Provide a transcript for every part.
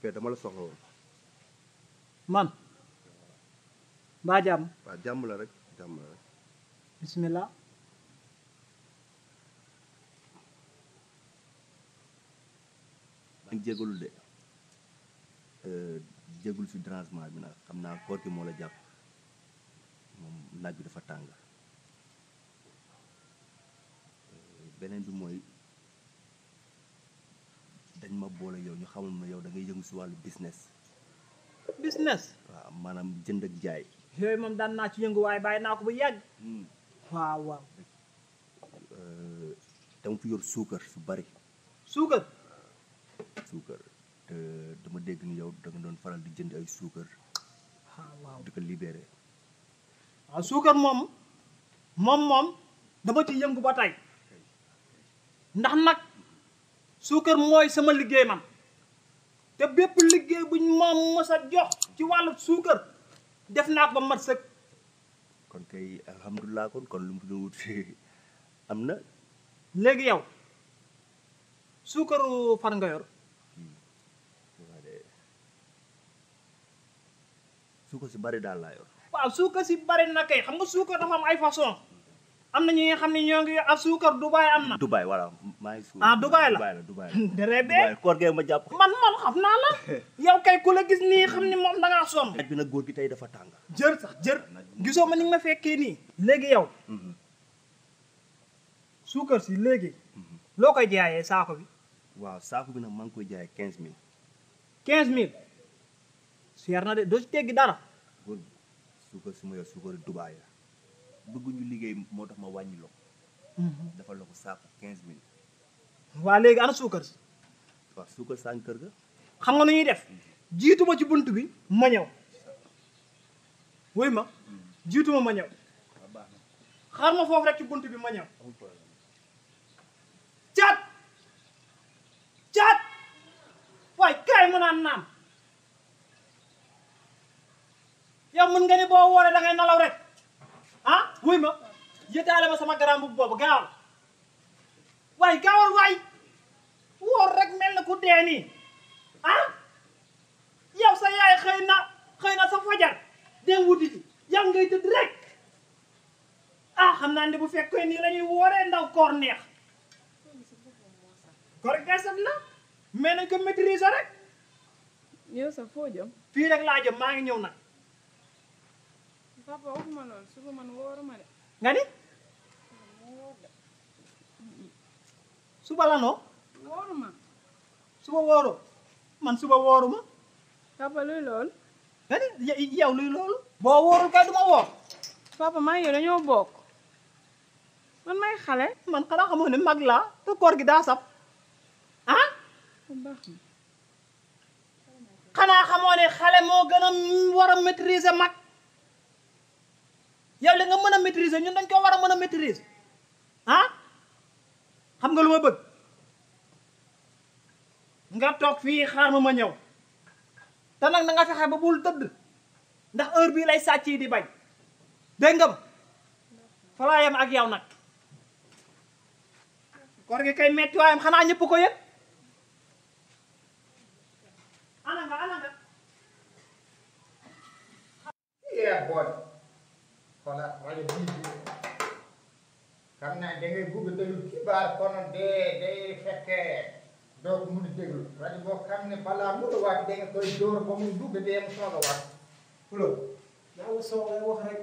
père dama la soxla woon. man mbaa jàmm. waaw jàmm la rek jàmm la rek. bismillah. dañ jégalul de euh, jégul si dérangement bi nag xam naa koor gi moo la jàpp moom naaj bi dafa tàng euh, beneen bi mooy. dañ ma boole yow ñu xamal ma yow da ngay yëngu si wàllu business business waaw maanaam jënd ak jaay yooyu moom daan naa ci yëngu waaye bàyyi naa ko bu yàgg waaw waaw Euh, dama fi yor suukar su bari suukar suukar te dama dégg ni yow da nga doon faral di jënd ay suukar waaw waaw di ko libéré waaw suukar moom moom moom dama ci yëngu ba tey ndax nag suukar mooy sama liggéey man te bépp liggéey buñ ma mos a jox ci wàllu suukar def naa ko ba mat sëkk kon kay alhamdulilah kon kon lu mu doon wut fii am na léegi yow suukaru fan nga yor suukar si bari daal laa yor. waaw suukar si bari na kay xam nga suukar dafa am ay façon am na ñi nga xam ne ñoo ngi ak suukar Dubaay am na. Dubaay voilà maa ngi suukar. ah Dubaay la Dubaay la Dubaay la. dere bee Dubaay koor gee ma jàpp. man man xam naa la yow kay ku la gis nii xam ni moom da ngaa sonn. naaj bi nag góor gi tey dafa tàng. jër sax jër gisoo ma ni nga ma fekkee nii. léegi yow suukar si léegi loo koy jaayee saako bi waaw saako bi nag maa ngi koy jaayee quinze mille. quinze mille seer na de doo ci teggi dara góor gi suukar su ma yor suukar Dubaay la bëgg ñu liggéey moo tax ma wàññi la ko dafa la ko saaku quinze mille waa léegi ana suukar si waaw suukar saa ngi kër ga xam nga nu ñuy def jiitu ma ci bunt bi ma ñëw wuy ma jiitu ma ma ñëw waaw baax na xaar ma foofu rek ci bunt bi ma ñëw amul problème caat caat waaye kaay mu naan naam yow mën nga ni boo wooree da ngay nalaw rek ah wuy ma yëtaale ma sama garam bu boobu gaawal waaye gaawal waay woor rek mel na ku dee nii ah yow sa yaay xëy na xëy na sa fajar dem wuti ji yow ngay tëdd rek ah xam naa ne bu fekkee nii la ñuy wooree ndaw koor neex koor gasam na mais nañ ko maîtriser rek yow sax foo jëm fii rek laa jëm maa ngi ñëw nag papa waxuma loolu suba man wóoruma de nga ni suba lanoo wóoruma suba wóoroo man suba wóoruma papa luy loolu nga ni ya- yow luy loolu boo wóorul kay duma wóor papa maa ngi yow dañoo bokk man may xale man xanaa xamoo ne mag laa te koor gi daa sab ah xanaa xamoo ne xale moo gën a war a maîtriser mag yow li nga mën a maîtriser ñun dañ ko war a mën a maîtriser ah xam nga lu ma bëgg nga toog fii xaar ma ma ñëw te nag na nga fexe ba bul tëdd ndax heure bii lay sàcc yi di bañ dégg nga ma fa laa yem ak yow nag koor gi kay metti waayam xanaa ñëpp ko yëg ana nga ana nga yeah boy xoolal wala bii bi xam naa da ngay bëgg a déglu xibaar kon de day fekkee doo ko mun a déglu rajo boo xam ne balaa mu la waat da nga koy dóor ba mu dugg dee mu soog a waat fulo yaa ngi soog a wax rek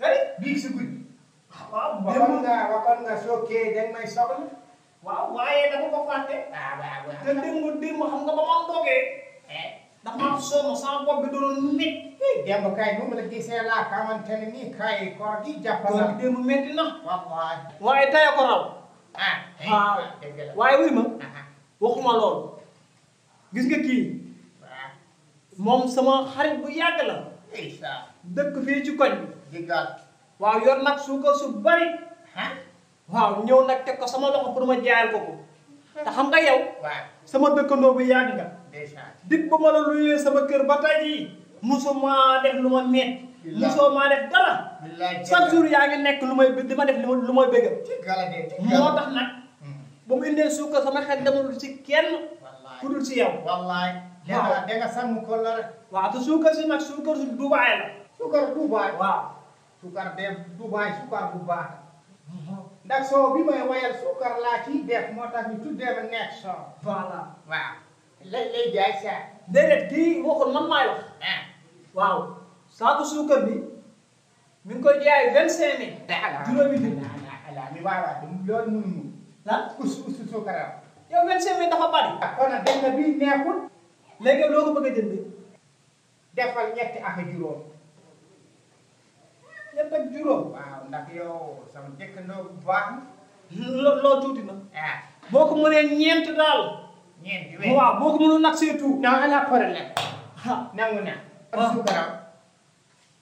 tey biig si guddi waaw waxoon nga waxoon nga soo kee danga may soxla waaw waaye dama ko fàtte ah waaw waaw te démb démb xam nga ba ma toogee eh dama sonn sama bopp bi doon nit démb kay nu mu la gisee laa xamante ne nii kay koor gi jàpp na kon démb metti na wallaay waaye tey a ko raw ah tey waaw dëgg la waaye wuy ma ah waxuma loolu gis nga kii moom sama xarit bu yàgg la dëkk fii ci koñ bi waaw yor nag suukar su bari waaw ñëw nag teg ko sama loxo pour ma jaayal ko ko te xam nga yow sama dëkkandoo bu yàgg nga dig ba ma la luyee sama kër ba tey jii musuma def lu ma meet musoo maa def dara chaque jour yaa ngi nekk lu may di ma def lu may bëgg moo tax nag ba mu indee suukar sama xel demul ci kenn ku dul ci yow wallaay waaw da nga sàmm ko la rek waaw te suukar si nag suukar si Dubaay la suukar Dubaay waaw suukar de Dubaay suukar bu baax ndax soo bi may wayal suukar laa ciy def moo tax ñu tuddee ma nekk soo voilà waaw lay lay jaay saa déedéet kii waxul man maay wax ah. waaw saaku suukar bi mi ngi koy jaay vingt cinq mille. daanaka juróomi junni. daanaka mi waaw waaw loolu mënuñu. lan us us suukara. yow vingt cinq mille dafa bari. Ah, kon nag benn bii neexul. léegi loo ko bëgg a jënd. defal ñetti ak juróom. ñett ak juróom. waaw ndax yow sama dëkkandoo bu baax. loo loo tuuti na. Ah. boo ko mënee ñeent daal. ñeent yooyu waaw boo ko mënul nag surtout. non ala problème. nangu na. am ah. suukaram.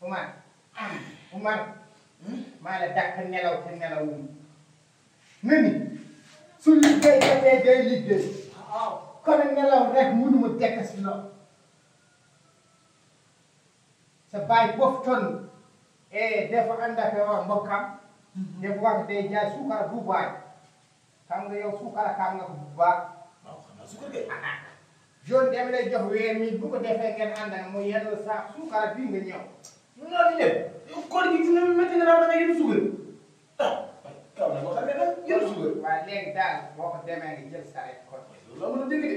Umar Umar maa la dàq nelaw te nelawul nga ni su liggéey jotee day liggéey kon nelaw rek mënuma dekk si loolu sa baay boftoon e dafa ànd ak mbokkam dafa wax day jaay suukar bu baay xam nga yow suukara xam nga ko bu baax. waaw xam naa suukar kay. John dem lay jox weer mi bu ko defee ngeen ànd ak mu yenn saa suukara bii nga ñëw. ñu naan ñu dem yow koor gi dina métti nga naan da nga yenn suukar. ah waaye kaw na boo xam ne nag yenn suukar. waaye léegi daal boo ko demee nga jël saa yi kon. loolu la mën a dégg de.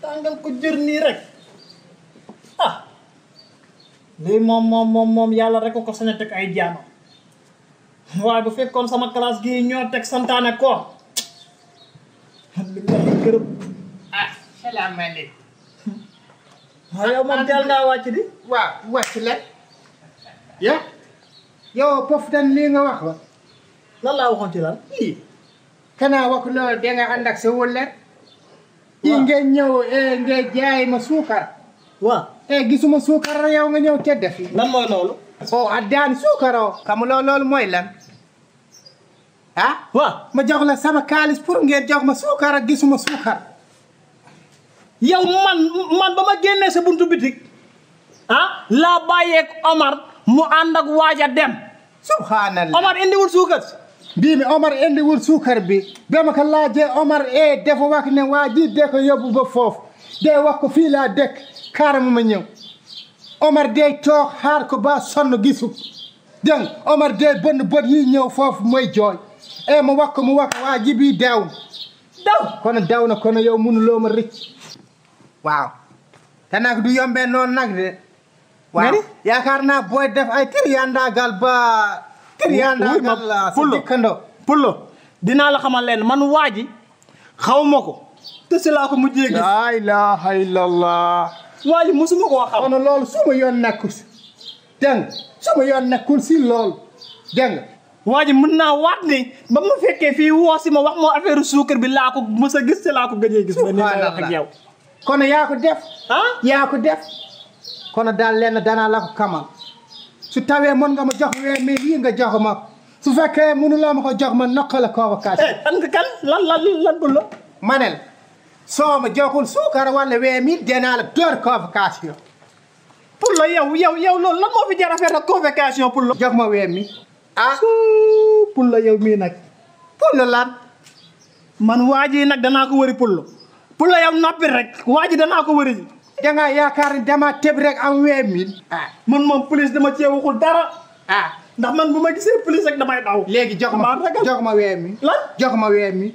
tàngal ko jër nii rek ah lii moom moom moom moom yàlla rek ko sañ a teg ay jaamam waaye bu fekkoon sama classe gii ñoo teg santaane koor billahi gërëm ah salaamaaleykum waaw yow moom teel ngaa wàcc di waaw wàcc la ya yow pof tan lii nga wax wa lan laa waxoon ci lan ii kanaa wax loolu da nga ànd ak sa wëllër ii Waaw. nga ñëw eh nga jaay ma suukar waaw eh gisuma suukar yow nga ñëw tedd fi lan mooy loolu oo a daan suukar oo xamuloo loolu mooy lan ah waaw ma jox la sama kaalis pour ngeen jox ma suukar ak gisuma suukar yow man man ba ma génnee sa buntu bitik ah laa bàyyeeg Omar mu ànd ak waaj a dem subhanallah Omar indiwul suukar si mbii mi Omar indiwul suukar bi ba ma ko laajee Omar e dafa wax ne waa ji de ko yóbbu ba foofu day wax ko fii laa dëkk xaaral ma ñëw Omar day toog xaar ko ba sonn gisu dégg nga Omar Gueye bënn bët yi ñëw foofu mooy jooy e ma wax ko mu wax waa ji bii deew na daw kono deew na kono yow mënuloo ma rëcc waaw te nag du yombee noonu nag de waaw Nani? yaakaar naa booy def ay tiriyandaagal ba tiriyandaagal la sa Pullo. dikkandoo Pullo dinaa la xamal leen man waa ji xaw ma ko te si laa ko mujjee gis laa ilaha illallah waa ji mosuma koo xam kono loolu suma yoon nekku si dégg nga sama yoon nekkul si lool dégg nga waa ji mën naa waat ni ba ma fekkee fii woo si ma wax moo affaire suukar bi laa ko mës a gis te laa ko gëjee gis ma ni may wax ak yow kon yaa ko def ah yaa ko def kon daal lenn danaa la ko kamal su tawee mën nga ma jox wee mais lii nga jox ma su fekkee mënuloo ma ko jox ma nokk la convocation eh kan nga kan lan lan lan bu la ma ne la soo ma joxul suukar wala wee mi danaa la door convocation pour la yow yow yow loolu lan moo fi jar a faire convocation pour la. jox ma weer mi. ah pour la yow mii nag. pour la laat man waa ji nag danaa ko wëri pour la. pour la yow noppi rek waa ji danaa ko wëri. da ngaa yaakaar ni dama tëb rek am weer mi. ah man moom police dama cee waxul dara. ah ndax man bu ma gisee police rek damay daw. léegi jox ma jox ma weer mi. lan jox ma weer mi.